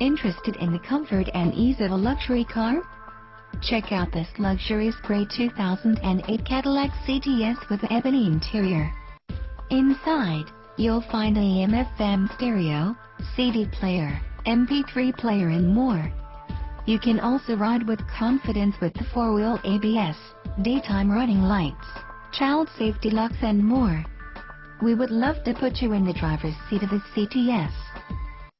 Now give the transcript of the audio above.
Interested in the comfort and ease of a luxury car? Check out this luxurious gray 2008 Cadillac CTS with ebony interior. Inside, you'll find AM FM stereo, CD player, MP3 player and more. You can also ride with confidence with the 4-wheel ABS, daytime running lights, child safety locks and more. We would love to put you in the driver's seat of the CTS.